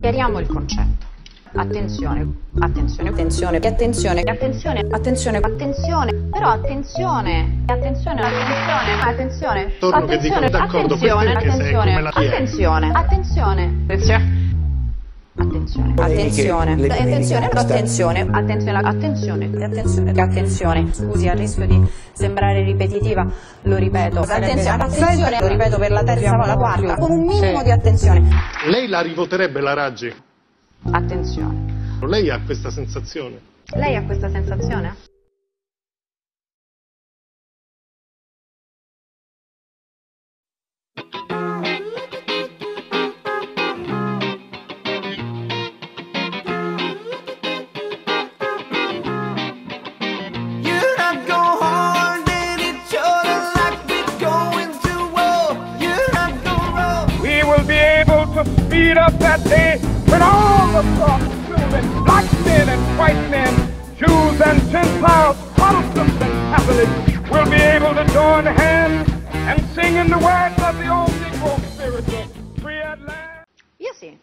Chiariamo il concetto. Attenzione, attenzione, attenzione, attenzione, attenzione, attenzione, attenzione, però attenzione, attenzione, attenzione, attenzione, attenzione, attenzione, attenzione, attenzione, attenzione, attenzione. Attenzione, attenzione, le attenzione, domeniche attenzione, attenzione, attenzione, attenzione, attenzione. Scusi, a rischio di sembrare ripetitiva, lo ripeto. Attenzione, attenzione, lo ripeto per la terza o la quarta, con un minimo di attenzione. Lei la rivoterebbe la Raggi? Attenzione. Lei ha questa sensazione? Lei ha questa sensazione? Speed up that day when all the soft children, black men and white men, Jews and Gentiles, Protestants and Catholics, will be able to join hands and sing in the words of the old Negro spiritual, free at last. Io sì.